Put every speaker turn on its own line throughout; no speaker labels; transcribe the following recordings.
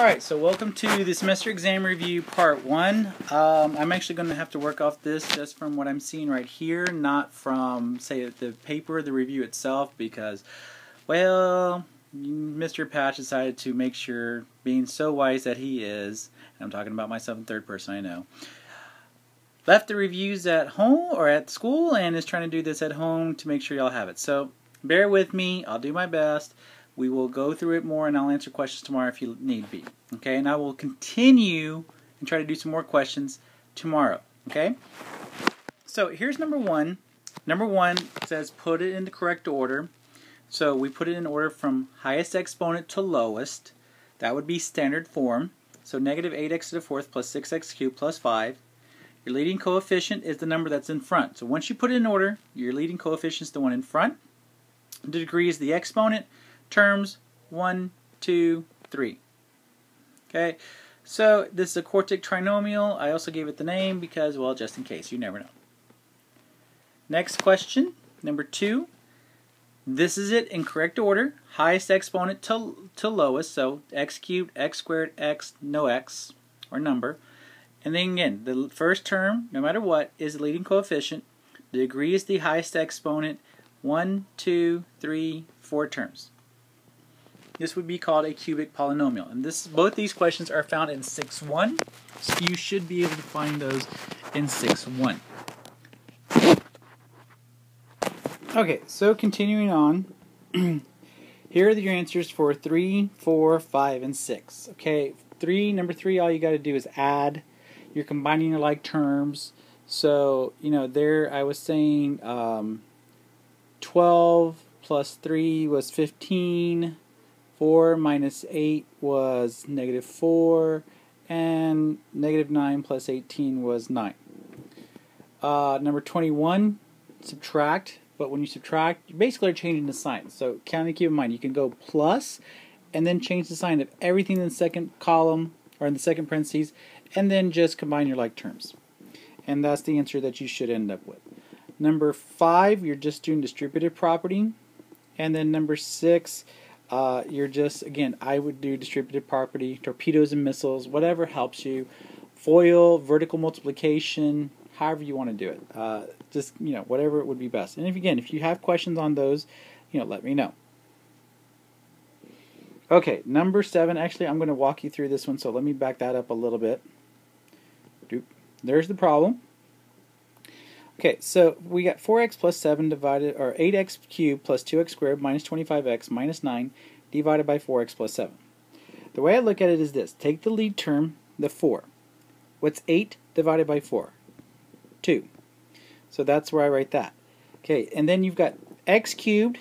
Alright, so welcome to the semester exam review part one. Um, I'm actually going to have to work off this just from what I'm seeing right here, not from, say, the paper, the review itself, because, well, Mr. Patch decided to make sure, being so wise that he is, and I'm talking about myself in third person, I know, left the reviews at home or at school and is trying to do this at home to make sure y'all have it. So, bear with me, I'll do my best. We will go through it more and I'll answer questions tomorrow if you need be. Okay, and I will continue and try to do some more questions tomorrow. Okay? So here's number one. Number one says put it in the correct order. So we put it in order from highest exponent to lowest. That would be standard form. So negative 8x to the fourth plus 6x cubed plus 5. Your leading coefficient is the number that's in front. So once you put it in order, your leading coefficient is the one in front. The degree is the exponent terms one, two, three. Okay, so this is a quartic trinomial. I also gave it the name because, well, just in case, you never know. Next question, number two. This is it in correct order. Highest exponent to, to lowest, so x cubed, x squared, x, no x, or number. And then again, the first term, no matter what, is the leading coefficient. The degree is the highest exponent. One, two, three, four terms. This would be called a cubic polynomial. And this both these questions are found in 6.1, so you should be able to find those in 6.1. Okay, so continuing on, here are your answers for 3, 4, 5, and 6. Okay, 3, number 3, all you got to do is add. You're combining your like terms. So, you know, there I was saying um, 12 plus 3 was 15. 4 minus 8 was negative 4, and negative 9 plus 18 was 9. Uh, number 21, subtract, but when you subtract, you basically are changing the sign. So kind of keep in mind, you can go plus, and then change the sign of everything in the second column, or in the second parentheses, and then just combine your like terms. And that's the answer that you should end up with. Number 5, you're just doing distributive property. And then number 6, uh, you're just, again, I would do distributed property, torpedoes and missiles, whatever helps you. FOIL, vertical multiplication, however you want to do it. Uh, just, you know, whatever it would be best. And if, again, if you have questions on those, you know, let me know. Okay, number seven. Actually, I'm going to walk you through this one, so let me back that up a little bit. There's the problem. Okay, so we got 4x plus 7 divided, or 8x cubed plus 2x squared minus 25x minus 9 divided by 4x plus 7. The way I look at it is this. Take the lead term, the 4. What's 8 divided by 4? 2. So that's where I write that. Okay, and then you've got x cubed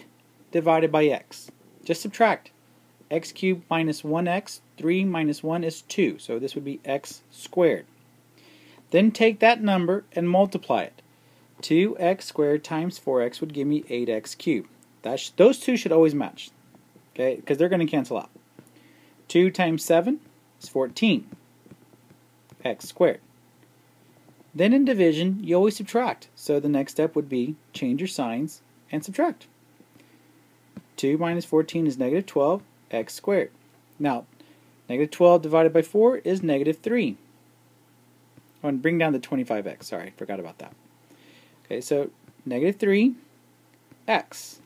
divided by x. Just subtract. x cubed minus 1x, 3 minus 1 is 2. So this would be x squared. Then take that number and multiply it. 2x squared times 4x would give me 8x cubed. That those two should always match, okay, because they're going to cancel out. 2 times 7 is 14, x squared. Then in division, you always subtract. So the next step would be change your signs and subtract. 2 minus 14 is negative 12, x squared. Now, negative 12 divided by 4 is negative 3. Oh, and bring down the 25x. Sorry, forgot about that. Okay, so negative 3, x.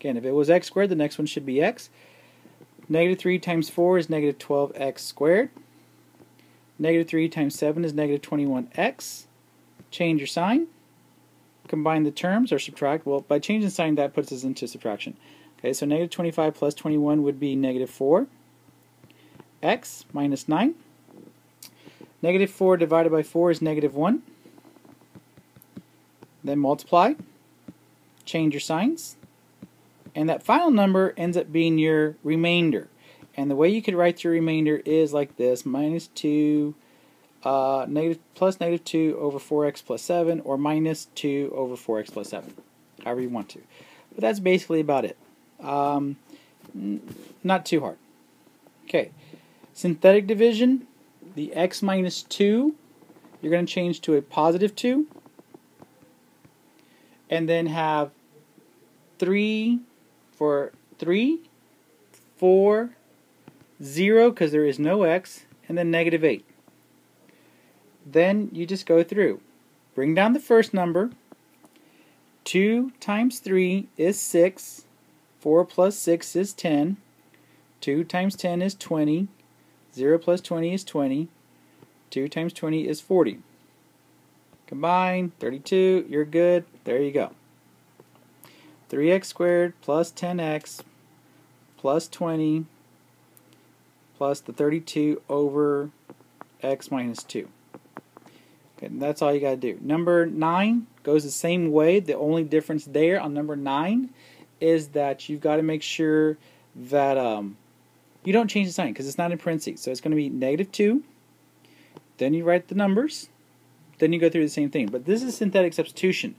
Again, if it was x squared, the next one should be x. Negative 3 times 4 is negative 12x squared. Negative 3 times 7 is negative 21x. Change your sign. Combine the terms or subtract. Well, by changing sign, that puts us into subtraction. Okay, so negative 25 plus 21 would be negative 4. x minus 9. Negative 4 divided by 4 is negative 1 then multiply, change your signs, and that final number ends up being your remainder. And the way you could write your remainder is like this, minus 2, uh, negative, plus negative 2 over 4x plus 7, or minus 2 over 4x plus 7, however you want to. But that's basically about it. Um, not too hard. Okay, synthetic division, the x minus 2, you're going to change to a positive 2 and then have three for three, four, 0 because there is no x, and then negative 8. Then you just go through. Bring down the first number. 2 times 3 is 6. 4 plus 6 is 10. 2 times 10 is 20. 0 plus 20 is 20. 2 times 20 is 40. Combine, 32, you're good. There you go. 3x squared plus 10x plus 20 plus the 32 over x minus 2. Okay, that's all you got to do. Number 9 goes the same way. The only difference there on number 9 is that you've got to make sure that um, you don't change the sign because it's not in parentheses. So it's going to be negative 2. Then you write the numbers. Then you go through the same thing. But this is synthetic substitution.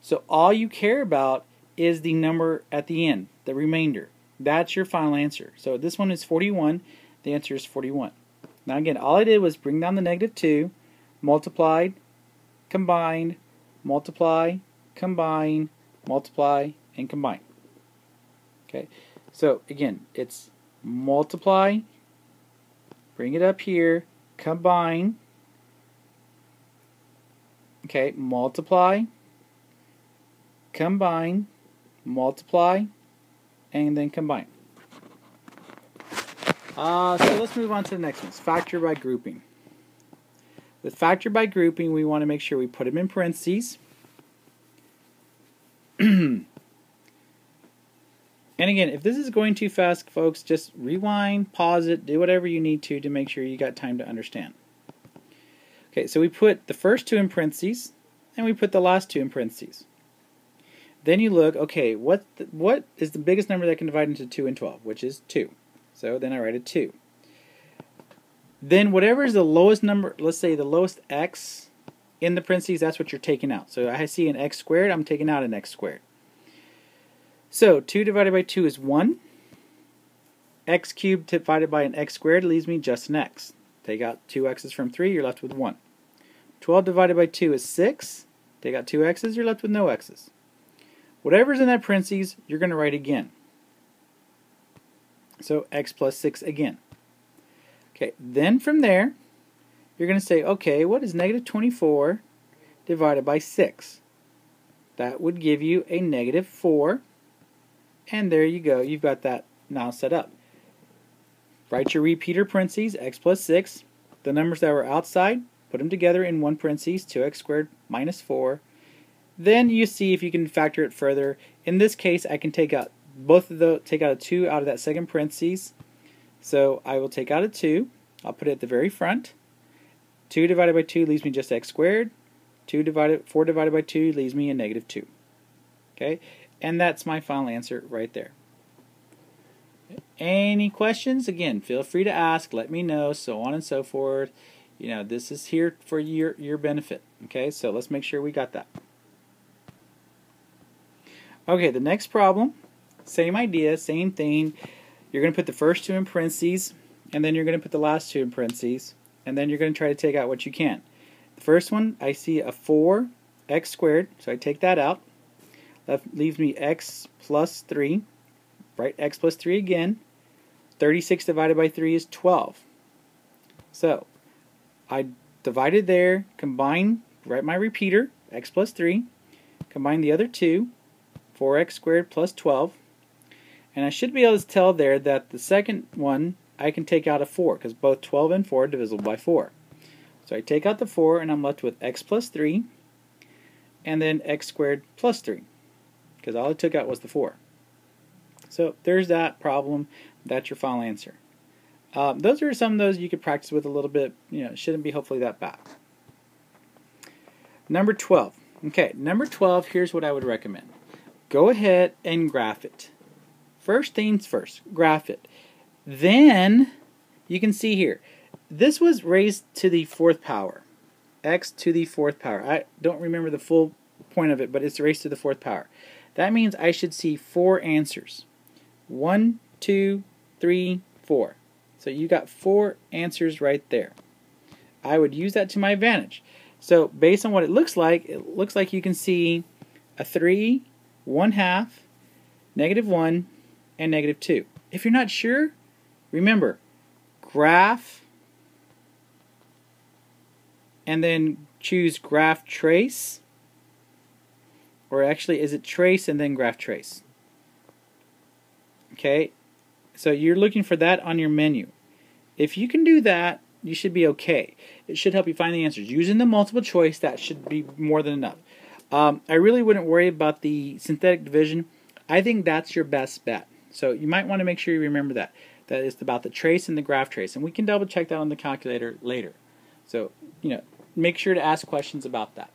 So all you care about is the number at the end, the remainder. That's your final answer. So this one is 41. The answer is 41. Now again, all I did was bring down the negative 2, multiplied, combined, multiply, combine, multiply, and combine. Okay, so again, it's multiply, bring it up here, combine, okay, multiply, combine, multiply, and then combine. Uh, so let's move on to the next one. Factor by grouping. With factor by grouping, we want to make sure we put them in parentheses. and again, if this is going too fast, folks, just rewind, pause it, do whatever you need to to make sure you got time to understand. Okay, so we put the first two in parentheses, and we put the last two in parentheses. Then you look, okay, what the, what is the biggest number that can divide into 2 and 12, which is 2. So then I write a 2. Then whatever is the lowest number, let's say the lowest x in the parentheses, that's what you're taking out. So I see an x squared, I'm taking out an x squared. So 2 divided by 2 is 1. x cubed divided by an x squared leaves me just an x. Take out 2 x's from 3, you're left with 1. 12 divided by 2 is 6. Take out 2 x's, you're left with no x's. Whatever's in that parentheses, you're going to write again. So x plus 6 again. Okay, then from there, you're going to say, okay, what is negative 24 divided by 6? That would give you a negative 4. And there you go. You've got that now set up. Write your repeater parentheses, x plus 6. The numbers that were outside, put them together in one parentheses, 2x squared minus 4 then you see if you can factor it further. In this case, I can take out both of the take out a 2 out of that second parentheses. So I will take out a 2. I'll put it at the very front. 2 divided by 2 leaves me just x squared. 2 divided 4 divided by 2 leaves me a negative 2. Okay? And that's my final answer right there. Any questions? Again, feel free to ask, let me know, so on and so forth. You know, this is here for your your benefit. Okay? So let's make sure we got that. Okay, the next problem, same idea, same thing. You're going to put the first two in parentheses, and then you're going to put the last two in parentheses, and then you're going to try to take out what you can. The first one, I see a 4 x squared, so I take that out. That leaves me x plus 3. Write x plus 3 again. 36 divided by 3 is 12. So, I divided there, combine, write my repeater, x plus 3, combine the other two, 4x squared plus 12. And I should be able to tell there that the second one I can take out a 4 because both 12 and 4 are divisible by 4. So I take out the 4 and I'm left with x plus 3 and then x squared plus 3 because all I took out was the 4. So there's that problem. That's your final answer. Um, those are some of those you could practice with a little bit. You know, shouldn't be hopefully that bad. Number 12. Okay, number 12, here's what I would recommend go ahead and graph it. First things first, graph it. Then you can see here, this was raised to the fourth power. x to the fourth power. I don't remember the full point of it, but it's raised to the fourth power. That means I should see four answers. One, two, three, four. So you got four answers right there. I would use that to my advantage. So based on what it looks like, it looks like you can see a 3, 1 half, negative 1, and negative 2. If you're not sure, remember, graph and then choose graph trace? Or actually, is it trace and then graph trace? Okay, so you're looking for that on your menu. If you can do that, you should be okay. It should help you find the answers. Using the multiple choice, that should be more than enough. Um, I really wouldn't worry about the synthetic division. I think that's your best bet. So you might want to make sure you remember that. That is about the trace and the graph trace. And we can double check that on the calculator later. So, you know, make sure to ask questions about that.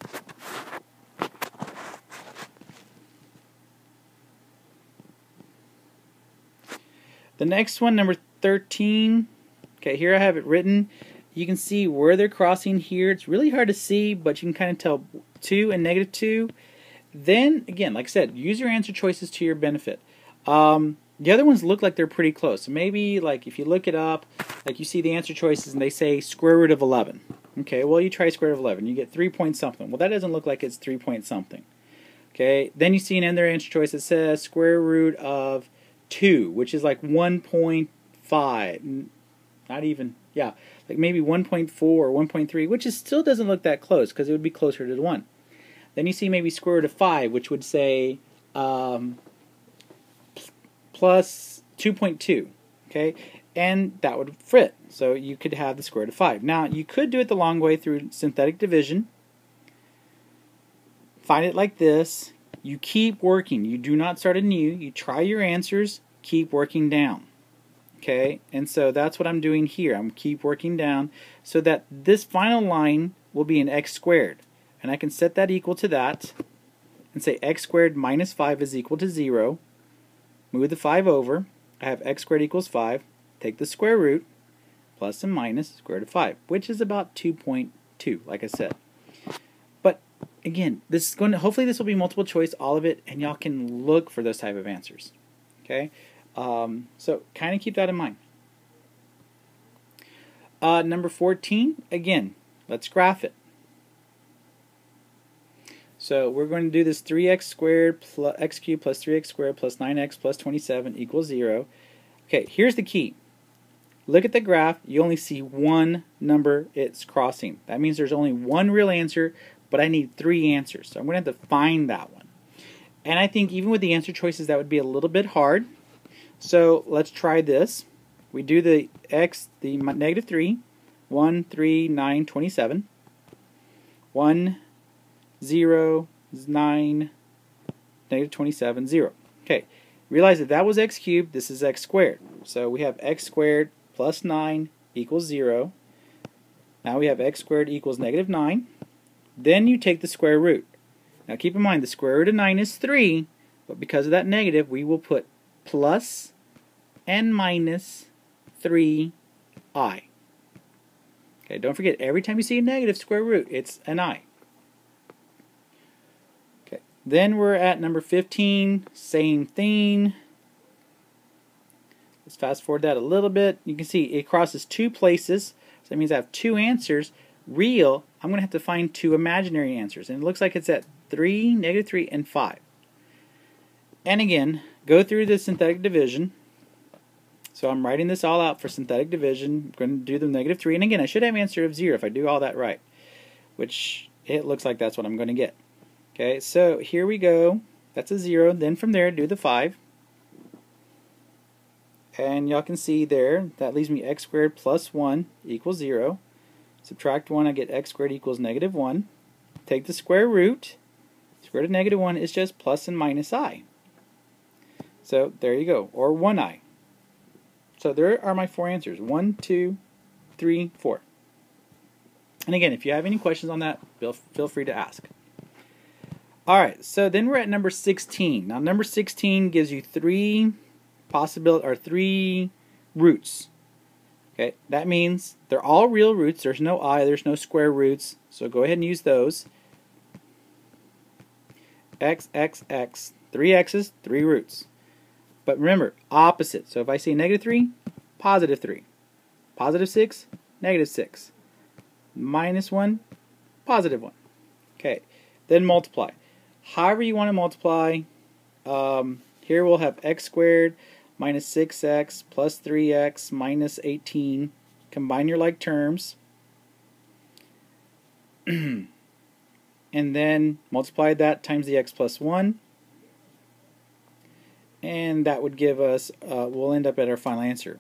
The next one, number 13. Okay, here I have it written. You can see where they're crossing here. It's really hard to see, but you can kind of tell 2 and negative 2. Then, again, like I said, use your answer choices to your benefit. Um, the other ones look like they're pretty close. So maybe, like, if you look it up, like you see the answer choices and they say square root of 11. Okay, well, you try square root of 11. You get 3 point something. Well, that doesn't look like it's 3 point something. Okay, then you see an other answer choice that says square root of 2, which is like 1.5. Not even, yeah, like maybe 1.4 or 1.3, which is still doesn't look that close because it would be closer to 1. Then you see maybe square root of 5, which would say um, plus 2.2, okay? And that would fit. So you could have the square root of 5. Now, you could do it the long way through synthetic division. Find it like this. You keep working. You do not start anew. You try your answers keep working down. Okay, and so that's what I'm doing here. I'm keep working down so that this final line will be an x squared. And I can set that equal to that and say x squared minus 5 is equal to 0. Move the 5 over. I have x squared equals 5. Take the square root, plus and minus square root of 5, which is about 2.2, like I said. Again, this is going to, hopefully this will be multiple choice, all of it, and y'all can look for those type of answers. Okay, um, so kind of keep that in mind. Uh, number 14, again, let's graph it. So we're going to do this 3x squared plus x cubed plus 3x squared plus 9x plus 27 equals 0. Okay, here's the key. Look at the graph. You only see one number it's crossing. That means there's only one real answer, but I need three answers. So I'm going to have to find that one. And I think even with the answer choices, that would be a little bit hard. So let's try this. We do the x, the negative 3, 1, 3, 9, 27. 1, 0, 9, negative 27, 0. Okay, realize that that was x cubed, this is x squared. So we have x squared plus 9 equals 0. Now we have x squared equals negative 9. Then you take the square root. Now keep in mind the square root of 9 is 3, but because of that negative we will put plus and minus 3i. Okay, don't forget, every time you see a negative square root, it's an i. Okay, then we're at number 15, same thing. Let's fast forward that a little bit. You can see it crosses two places, so that means I have two answers. Real, I'm going to have to find two imaginary answers, and it looks like it's at 3, negative 3, and 5. And again, go through the synthetic division. So I'm writing this all out for synthetic division. I'm going to do the negative 3. And again, I should have an answer of 0 if I do all that right. Which it looks like that's what I'm going to get. Okay, so here we go. That's a 0. Then from there, do the 5. And y'all can see there, that leaves me x squared plus 1 equals 0. Subtract 1, I get x squared equals negative 1. Take the square root. Square root of negative 1 is just plus and minus i. So there you go, or 1i. So there are my four answers. One, two, three, four. And again, if you have any questions on that, feel, feel free to ask. All right, so then we're at number 16. Now, number 16 gives you three possible or three roots. Okay, that means they're all real roots. There's no i, there's no square roots. So go ahead and use those. x, x, x. Three x's, three roots. But remember, opposite. So if I say negative 3, positive 3. Positive 6, negative 6. Minus 1, positive 1. Okay, then multiply. However you want to multiply, um, here we'll have x squared minus 6x plus 3x minus 18 combine your like terms, and then multiply that times the x plus 1, and that would give us, uh, we'll end up at our final answer.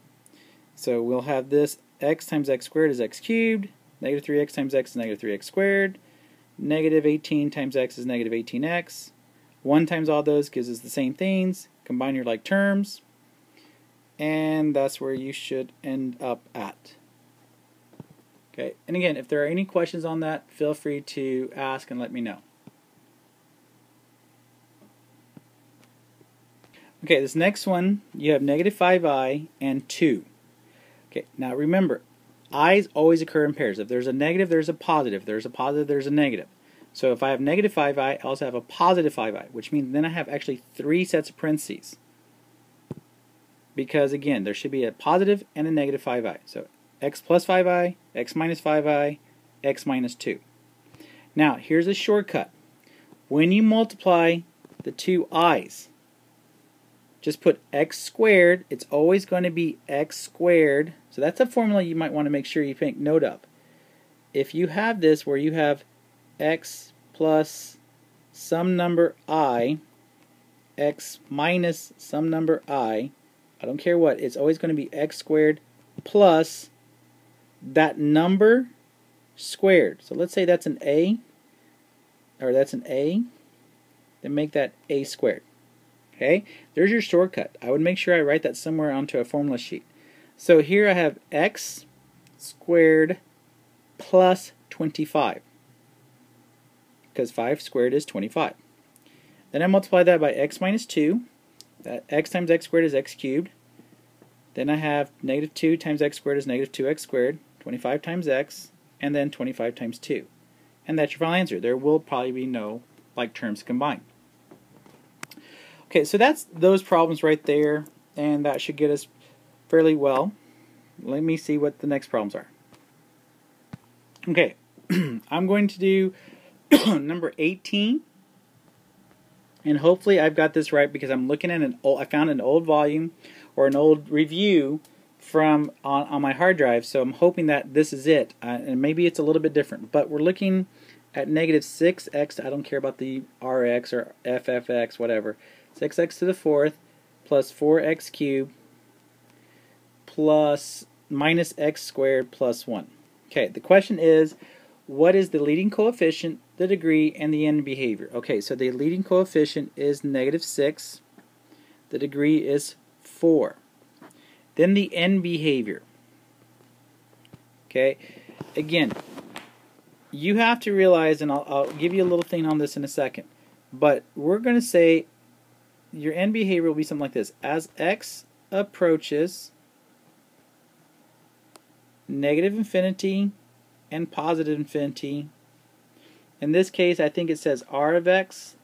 So we'll have this x times x squared is x cubed, negative 3x times x is negative 3x squared, negative 18 times x is negative 18x, 1 times all those gives us the same things, combine your like terms, and that's where you should end up at. Okay, and again, if there are any questions on that, feel free to ask and let me know. Okay, this next one, you have negative 5i and 2. Okay, now remember, i's always occur in pairs. If there's a negative, there's a positive. If there's a positive, there's a negative. So if I have negative 5i, I also have a positive 5i, which means then I have actually three sets of parentheses. Because again, there should be a positive and a negative 5i. So x plus 5i, x minus 5i, x minus 2. Now, here's a shortcut. When you multiply the two i's, just put x squared. It's always going to be x squared. So that's a formula you might want to make sure you make note of. If you have this where you have x plus some number i, x minus some number i, I don't care what, it's always going to be x squared plus that number squared. So let's say that's an a, or that's an a, then make that a squared. Okay, there's your shortcut. I would make sure I write that somewhere onto a formula sheet. So here I have x squared plus 25 because 5 squared is 25. Then I multiply that by x minus 2. That x times x squared is x cubed. Then I have negative 2 times x squared is negative 2x squared. 25 times x, and then 25 times 2. And that's your final answer. There will probably be no like terms combined. Okay, so that's those problems right there, and that should get us fairly well. Let me see what the next problems are. Okay, I'm going to do number 18, and hopefully I've got this right because I'm looking at an old, I found an old volume or an old review from on, on my hard drive, so I'm hoping that this is it, uh, and maybe it's a little bit different, but we're looking at negative 6x, I don't care about the rx or ffx, whatever, 6x to the fourth plus 4x cubed plus minus x squared plus 1. Okay, the question is, what is the leading coefficient, the degree, and the end behavior? Okay, so the leading coefficient is negative 6. The degree is 4. Then the end behavior. Okay, again, you have to realize, and I'll, I'll give you a little thing on this in a second, but we're going to say your end behavior will be something like this. As x approaches negative infinity and positive infinity, in this case I think it says r of x,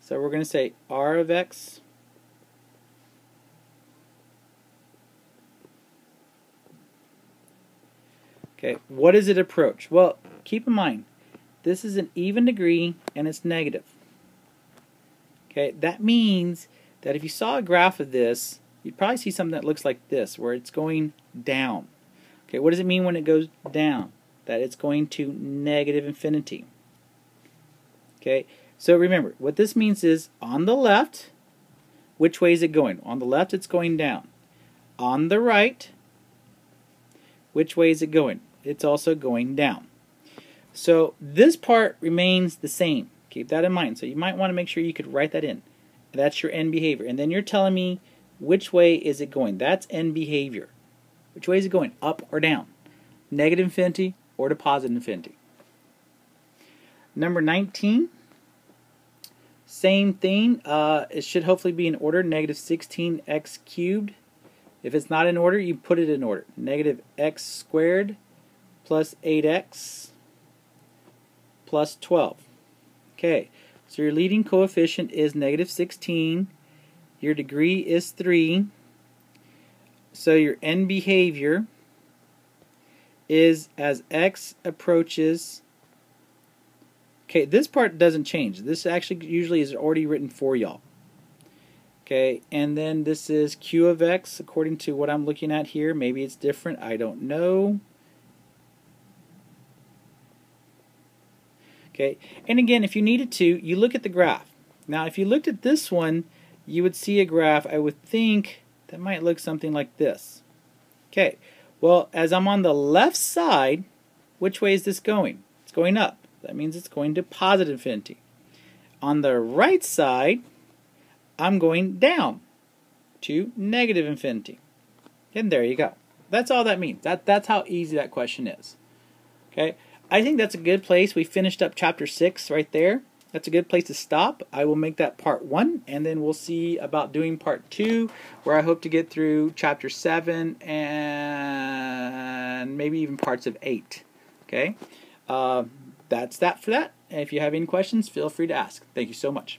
so we're going to say r of x Okay, what does it approach? Well, keep in mind, this is an even degree and it's negative. Okay, that means that if you saw a graph of this, you'd probably see something that looks like this, where it's going down. Okay, what does it mean when it goes down? That it's going to negative infinity. Okay, so remember, what this means is on the left, which way is it going? On the left, it's going down. On the right, which way is it going? it's also going down. So this part remains the same. Keep that in mind. So you might want to make sure you could write that in. That's your end behavior. And then you're telling me which way is it going. That's end behavior. Which way is it going? Up or down? Negative infinity or to positive infinity? Number 19. Same thing. Uh, it should hopefully be in order. Negative 16x cubed. If it's not in order, you put it in order. Negative x squared plus 8x plus 12. Okay, so your leading coefficient is negative 16. Your degree is 3. So your end behavior is as x approaches. Okay, this part doesn't change. This actually usually is already written for y'all. Okay, and then this is q of x according to what I'm looking at here. Maybe it's different, I don't know. Okay, and again, if you needed to, you look at the graph. Now, if you looked at this one, you would see a graph, I would think, that might look something like this. Okay, well, as I'm on the left side, which way is this going? It's going up. That means it's going to positive infinity. On the right side, I'm going down to negative infinity. And there you go. That's all that means. That, that's how easy that question is. Okay, I think that's a good place. We finished up chapter 6 right there. That's a good place to stop. I will make that part 1, and then we'll see about doing part 2, where I hope to get through chapter 7 and maybe even parts of 8. Okay, uh, that's that for that. And if you have any questions, feel free to ask. Thank you so much.